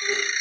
you